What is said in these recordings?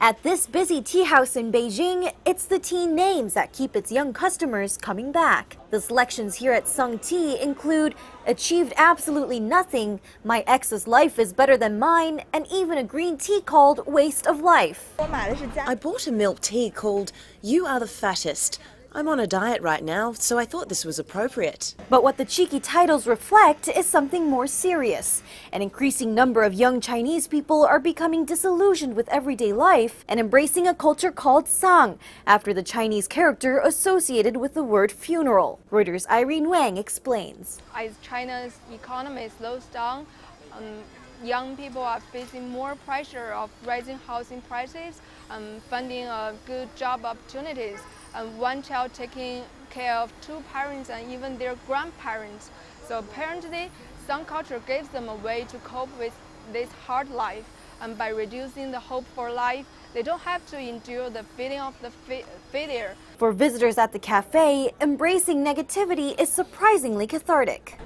At this busy tea house in Beijing, it's the tea names that keep its young customers coming back. The selections here at Sung Tea include Achieved Absolutely Nothing, My Ex's Life is Better Than Mine, and even a green tea called Waste of Life. I bought a milk tea called You Are the Fattest. I'm on a diet right now, so I thought this was appropriate. But what the cheeky titles reflect is something more serious. An increasing number of young Chinese people are becoming disillusioned with everyday life and embracing a culture called sang, after the Chinese character associated with the word funeral. Reuters' Irene Wang explains. As China's economy slows down, um, young people are facing more pressure of rising housing prices, um, finding uh, good job opportunities, and one child taking care of two parents and even their grandparents. So apparently, some culture gives them a way to cope with this hard life. And by reducing the hope for life, they don't have to endure the feeling of the fa failure. For visitors at the cafe, embracing negativity is surprisingly cathartic.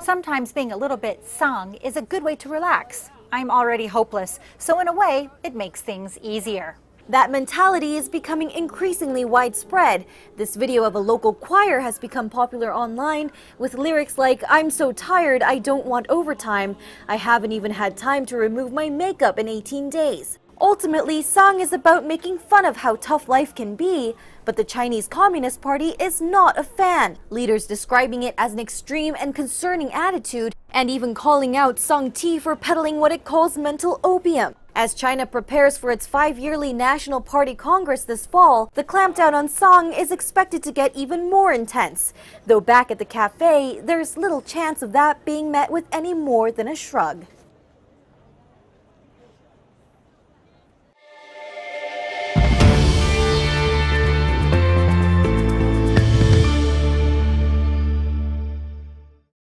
Sometimes being a little bit sang is a good way to relax. I'm already hopeless, so in a way, it makes things easier. That mentality is becoming increasingly widespread. This video of a local choir has become popular online with lyrics like, I'm so tired, I don't want overtime. I haven't even had time to remove my makeup in 18 days. Ultimately, Sang is about making fun of how tough life can be, but the Chinese Communist Party is not a fan, leaders describing it as an extreme and concerning attitude, and even calling out Sung Tea for peddling what it calls mental opium. As China prepares for its five-yearly National Party Congress this fall, the clampdown on Song is expected to get even more intense. Though back at the cafe, there's little chance of that being met with any more than a shrug.